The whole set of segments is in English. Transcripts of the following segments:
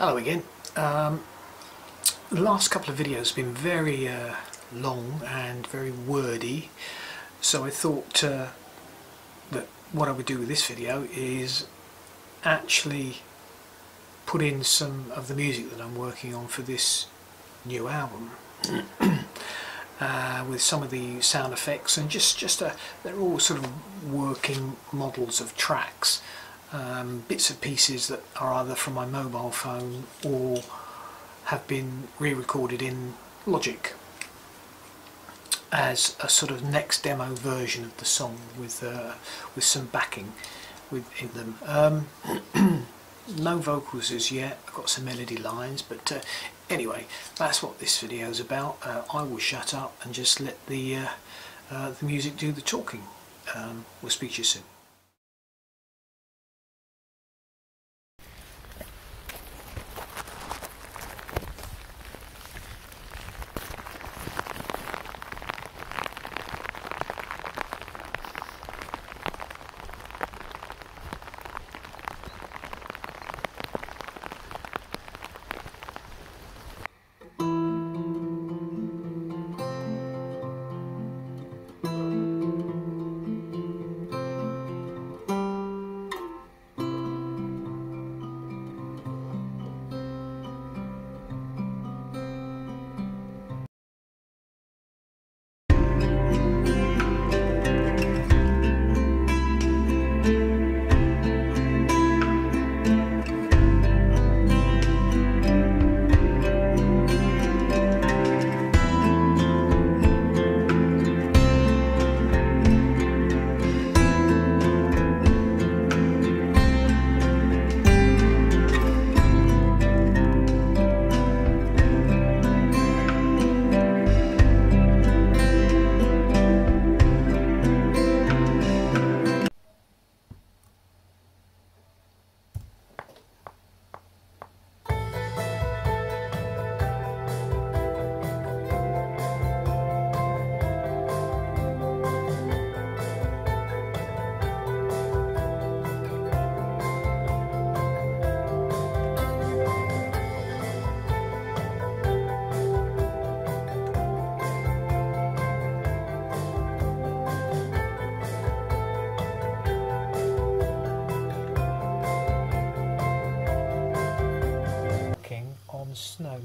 Hello again. Um, the last couple of videos have been very uh, long and very wordy so I thought uh, that what I would do with this video is actually put in some of the music that I'm working on for this new album uh, with some of the sound effects and just just a, they're all sort of working models of tracks um, bits of pieces that are either from my mobile phone or have been re-recorded in Logic as a sort of next demo version of the song with uh, with some backing within them. Um, no vocals as yet, I've got some melody lines but uh, anyway that's what this video is about. Uh, I will shut up and just let the, uh, uh, the music do the talking. Um, we'll speak to you soon.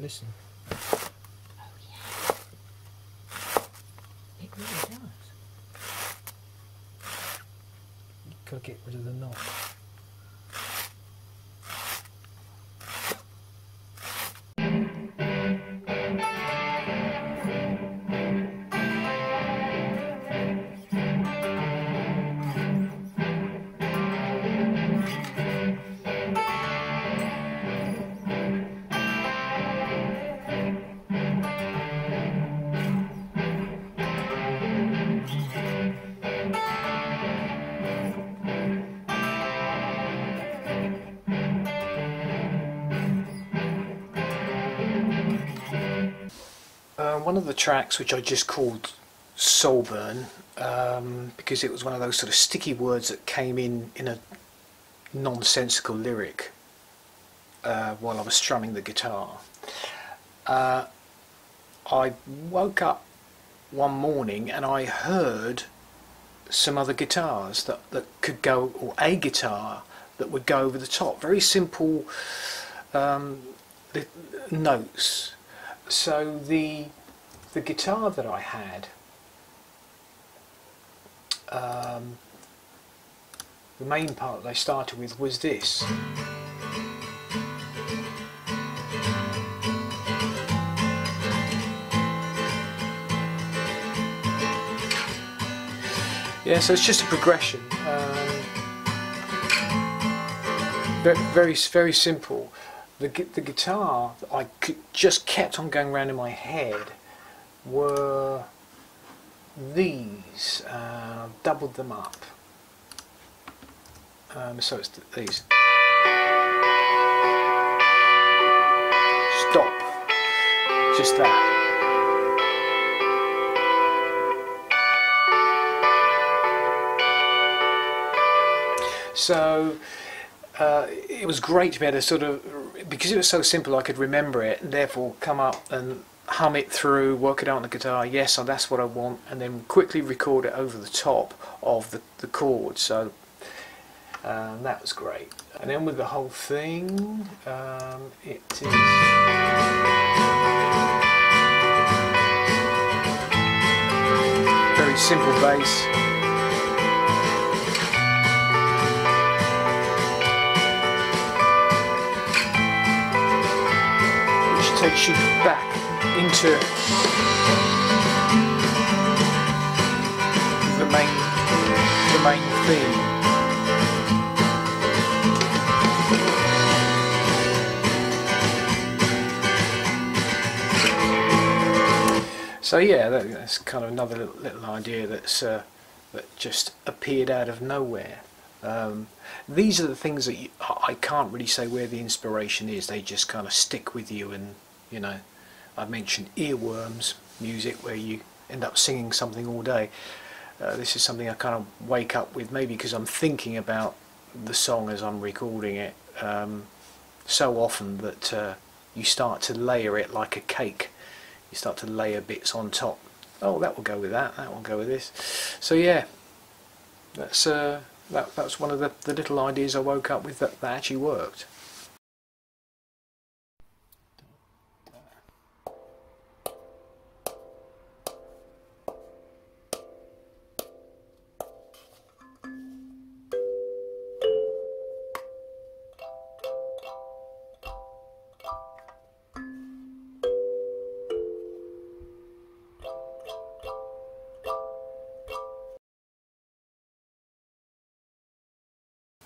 Listen. Oh yeah. It really does. Gotta get rid of the knot. Uh, one of the tracks which I just called Soul Burn um, because it was one of those sort of sticky words that came in in a nonsensical lyric uh, while I was strumming the guitar. Uh, I woke up one morning and I heard some other guitars that, that could go, or a guitar that would go over the top. Very simple um, notes. So the the guitar that I had um, the main part that I started with was this. Yeah so it's just a progression. Um, very, very simple the, the guitar that I just kept on going around in my head were these, uh, doubled them up. Um, so it's these. Stop. Just that. So uh, it was great to be able to sort of because it was so simple, I could remember it, and therefore come up and hum it through, work it out on the guitar. Yes, that's what I want, and then quickly record it over the top of the the chords. So um, that was great. And then with the whole thing, um, it is. Very simple bass. Takes you back into the main the main theme. So yeah, that, that's kind of another little, little idea that's uh, that just appeared out of nowhere. Um, these are the things that you, I can't really say where the inspiration is. They just kind of stick with you, and you know, I mentioned earworms music, where you end up singing something all day. Uh, this is something I kind of wake up with, maybe because I'm thinking about the song as I'm recording it um, so often that uh, you start to layer it like a cake you start to layer bits on top. Oh, that will go with that. That will go with this. So yeah, that's uh, that. That's one of the, the little ideas I woke up with that, that actually worked.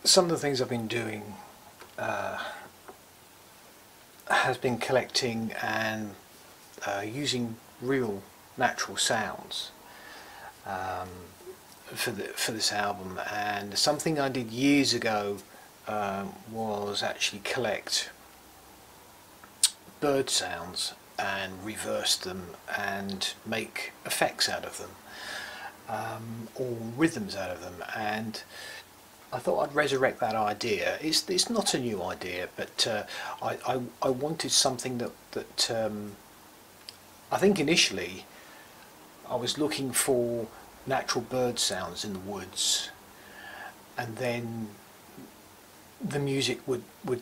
Some of the things I've been doing uh, has been collecting and uh, using real natural sounds um, for the, for this album. And something I did years ago um, was actually collect bird sounds and reverse them and make effects out of them um, or rhythms out of them. And I thought I'd resurrect that idea. It's it's not a new idea, but uh, I, I I wanted something that that um, I think initially I was looking for natural bird sounds in the woods, and then the music would would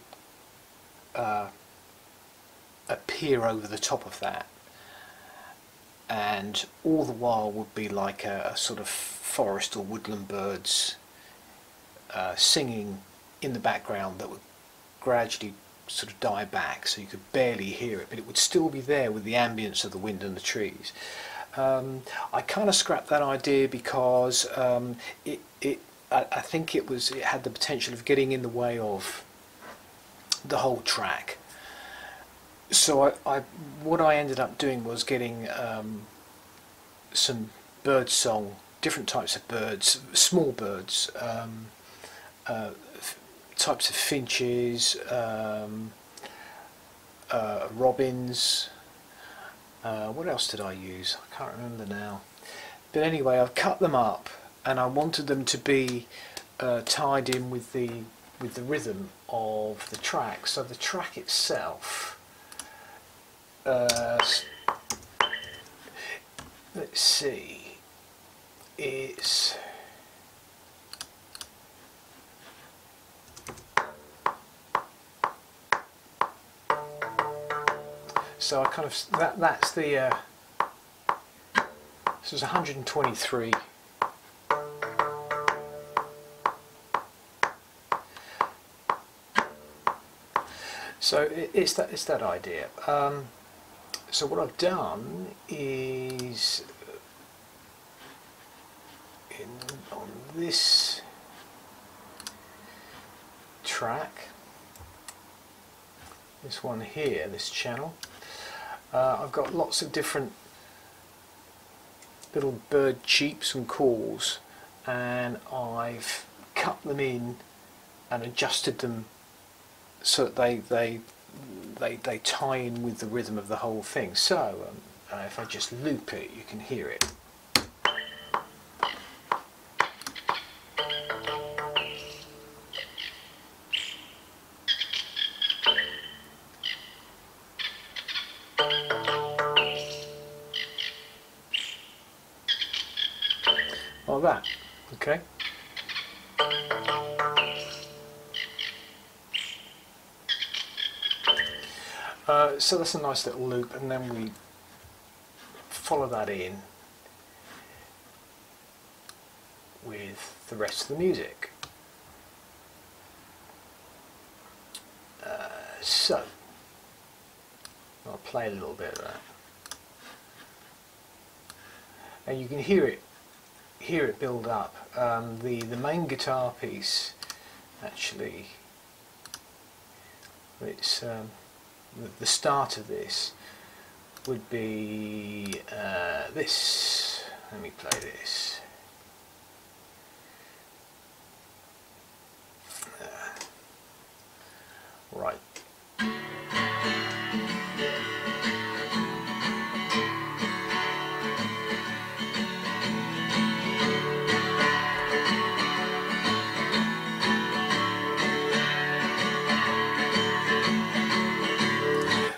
uh, appear over the top of that, and all the while would be like a, a sort of forest or woodland birds uh, singing in the background that would gradually sort of die back so you could barely hear it but it would still be there with the ambience of the wind and the trees. Um, I kind of scrapped that idea because um, it, it I, I, think it was it had the potential of getting in the way of the whole track. So I, I what I ended up doing was getting um, some bird song, different types of birds, small birds, um, uh, types of finches, um, uh, robins. Uh, what else did I use? I can't remember now. But anyway, I've cut them up, and I wanted them to be uh, tied in with the with the rhythm of the track. So the track itself. Uh, let's see. It's so I kind of that that's the uh, this is 123 so it, it's that it's that idea. Um, so what I've done is in on this track this one here this channel uh, I've got lots of different little bird cheeps and calls and I've cut them in and adjusted them so that they they they, they tie in with the rhythm of the whole thing. So um, if I just loop it you can hear it so that's a nice little loop, and then we follow that in with the rest of the music. Uh, so, I'll play a little bit of that. And you can hear it, hear it build up. Um, the the main guitar piece, actually, it's um, the, start of this would be uh, this. Let me play this.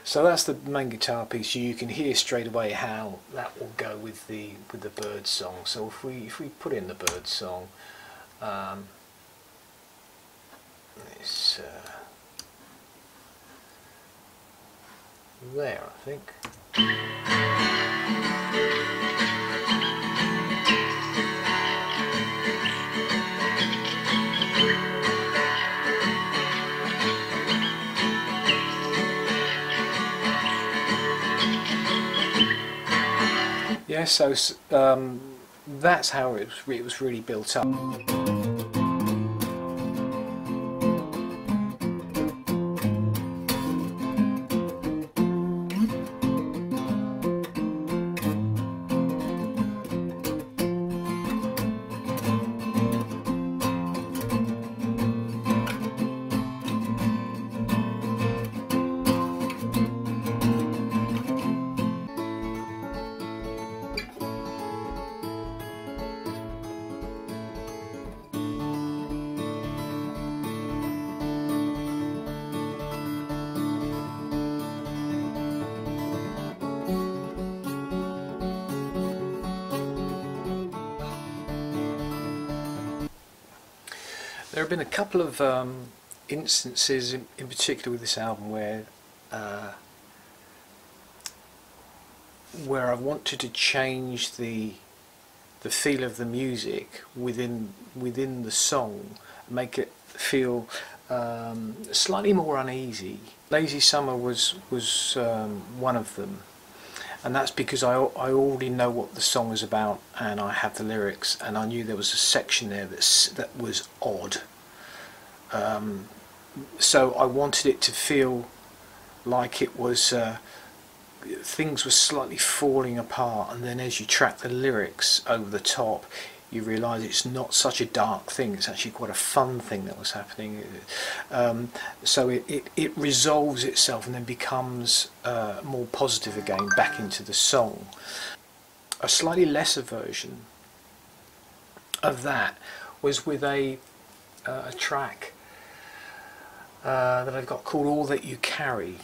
So that's the main guitar piece. You can hear straight away how that will go with the with the bird song. So if we if we put in the bird song, um, it's uh, there, I think. Yeah, so um, that's how it was, it was really built up. There have been a couple of um, instances, in, in particular with this album, where uh, where I wanted to change the the feel of the music within within the song, make it feel um, slightly more uneasy. Lazy Summer was was um, one of them, and that's because I I already know what the song is about, and I have the lyrics, and I knew there was a section there that's that was odd. Um, so I wanted it to feel like it was. Uh, things were slightly falling apart and then as you track the lyrics over the top you realise it's not such a dark thing it's actually quite a fun thing that was happening um, so it, it, it resolves itself and then becomes uh, more positive again back into the song a slightly lesser version of that was with a, uh, a track uh, that I've got called All That You Carry.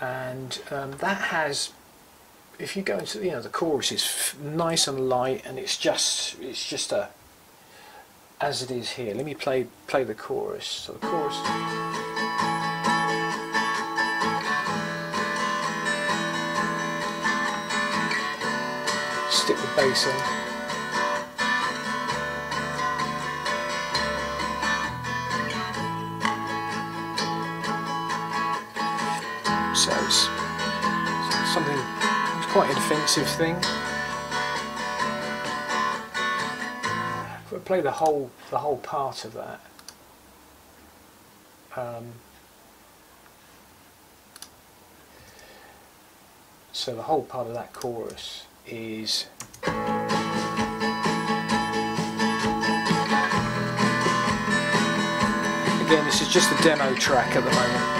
And um, that has if you go into you know the chorus is nice and light and it's just it's just a as it is here. Let me play play the chorus. So the chorus stick the bass on offensive thing. If I play the whole the whole part of that, um, so the whole part of that chorus is. Again, this is just a demo track at the moment.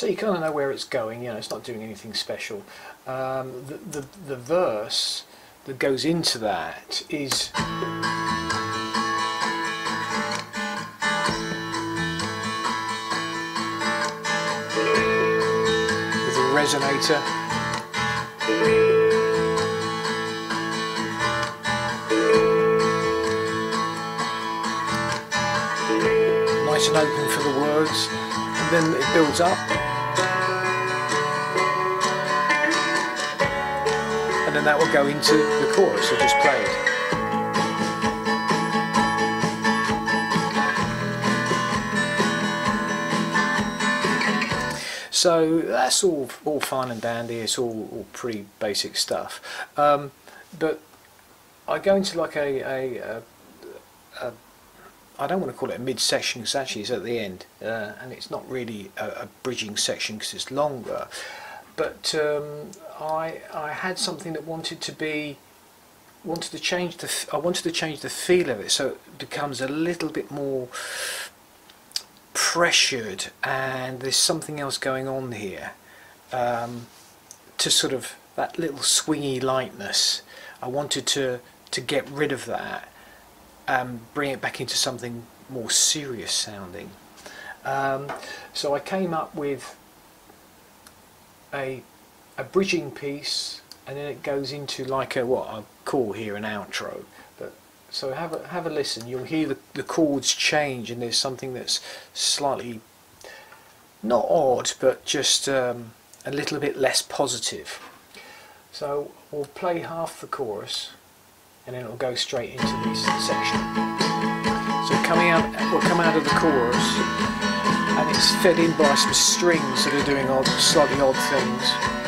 So you kind of know where it's going. You know, it's not doing anything special. Um, the, the the verse that goes into that is. With a resonator. Nice and open for the words, and then it builds up. And then that will go into the chorus I just played. So that's all all fine and dandy. It's all, all pretty basic stuff. Um, but I go into like a, a, a, a I don't want to call it a mid section because actually it's at the end, uh, and it's not really a, a bridging section because it's longer. But um, I I had something that wanted to be wanted to change the I wanted to change the feel of it so it becomes a little bit more pressured and there's something else going on here um, to sort of that little swingy lightness. I wanted to to get rid of that and bring it back into something more serious sounding. Um, so I came up with a a bridging piece and then it goes into like a what I call here an outro but so have a, have a listen. You'll hear the, the chords change and there's something that's slightly, not odd, but just um, a little bit less positive. So we'll play half the chorus and then it'll go straight into this section. So coming out, we'll come out of the chorus and it's fed in by some strings that are doing odd, slightly odd things.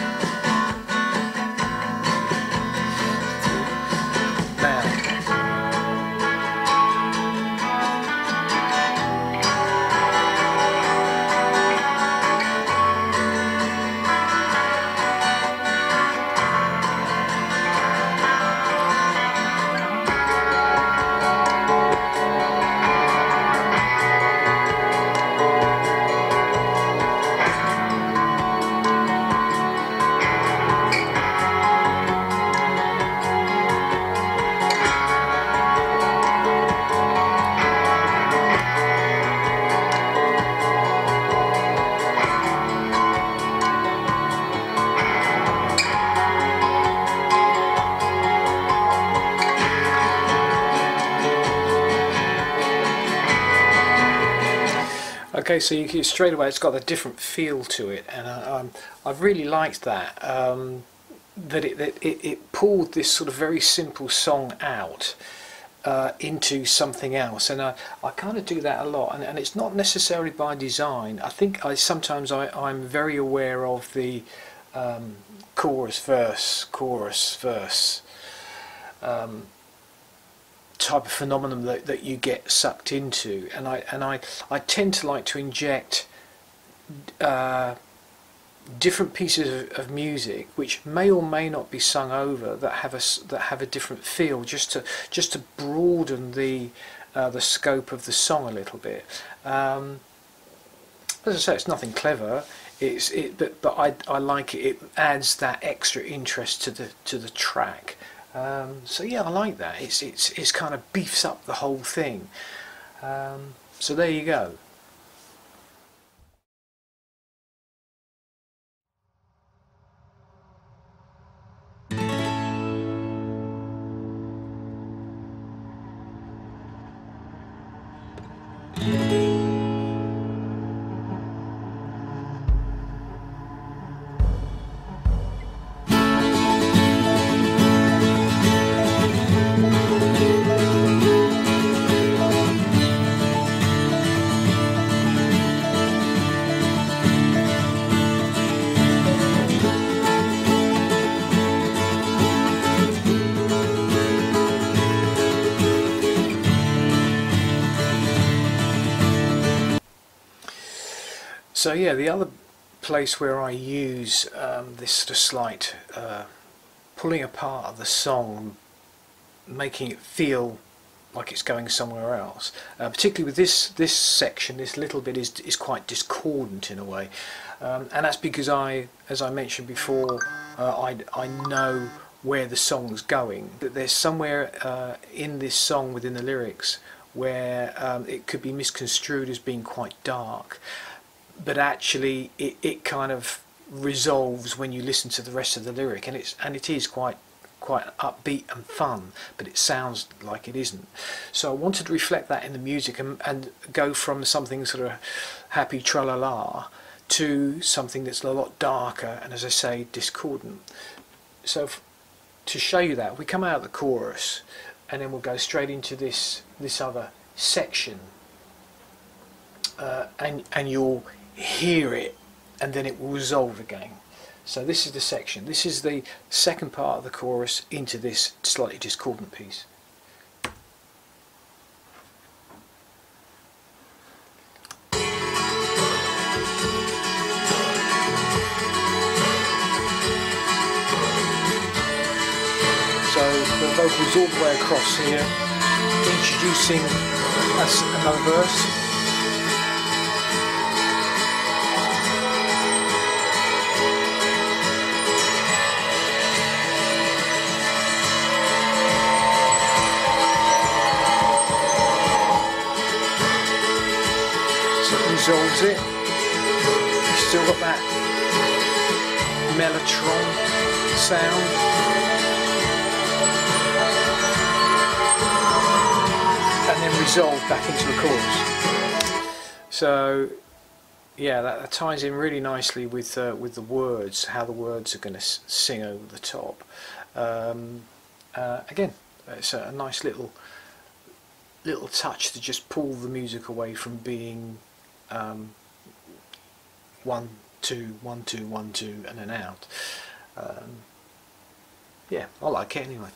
Okay, so you straight away it's got a different feel to it, and I, uh, um, I've really liked that. Um, that it, that it, it pulled this sort of very simple song out uh, into something else, and I, I kind of do that a lot, and, and it's not necessarily by design. I think I sometimes I, I'm very aware of the um, chorus, verse, chorus, verse. Um, type of phenomenon that, that you get sucked into. And I and I, I tend to like to inject uh, different pieces of, of, music which may or may not be sung over that have a that have a different feel just to just to broaden the uh, the scope of the song a little bit. Um, as I say it's nothing clever. It's it but but I, I like it. It adds that extra interest to the to the track um, so yeah, I like that. It's it's it's kind of beefs up the whole thing. Um, so there you go. So yeah, the other place where I use um, this sort of slight uh, pulling apart of the song, making it feel like it's going somewhere else. Uh, particularly with this this section, this little bit is is quite discordant in a way, um, and that's because I, as I mentioned before, uh, I I know where the song's going. That there's somewhere uh, in this song within the lyrics where um, it could be misconstrued as being quite dark but actually it, it kind of resolves when you listen to the rest of the lyric, and it's and it is quite quite upbeat and fun, but it sounds like it isn't. So I wanted to reflect that in the music and, and go from something sort of happy tra la la to something that's a lot darker and, as I say, discordant. So to show you that, we come out of the chorus and then we'll go straight into this this other section, uh, and and you'll hear it, and then it will resolve again. So this is the section. This is the second part of the chorus into this slightly discordant piece. So the vocals all the way across here, introducing another verse. It. You've still got that mellotron sound. and then resolve back into a chorus. So, yeah, that, that ties in really nicely with uh, with the words, how the words are going to sing over the top. Um, uh, again, it's a, a nice little little touch to just pull the music away from being um, one two one two one two and then out. Um, yeah, I like it anyway.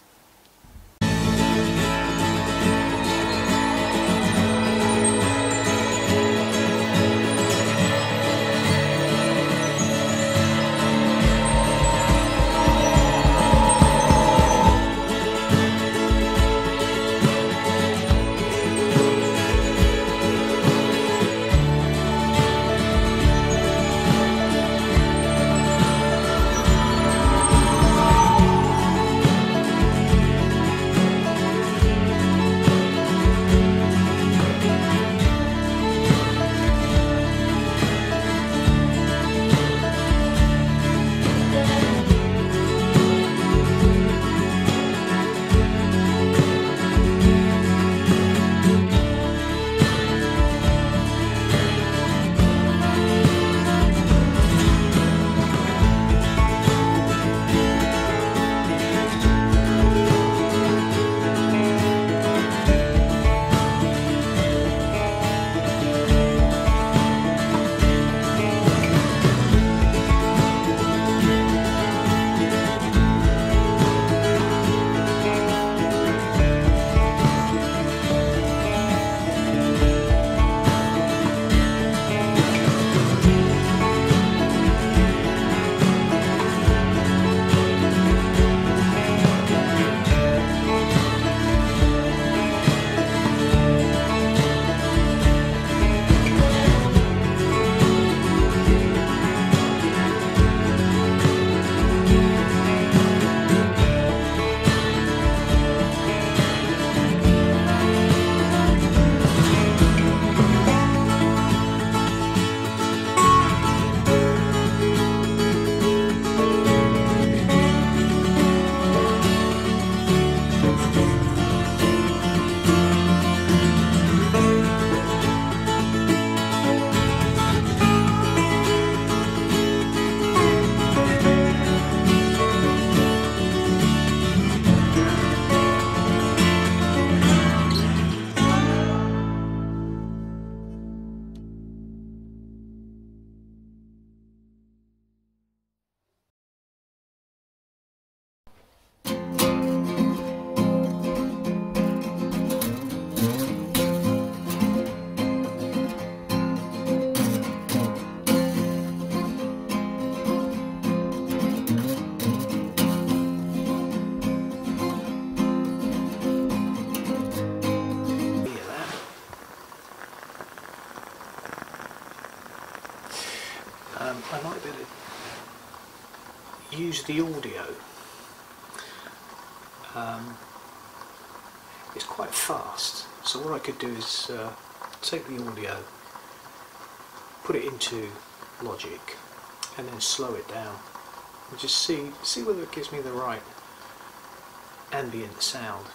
The audio. Um, it's quite fast, so what I could do is uh, take the audio, put it into Logic, and then slow it down and just see see whether it gives me the right ambient sound.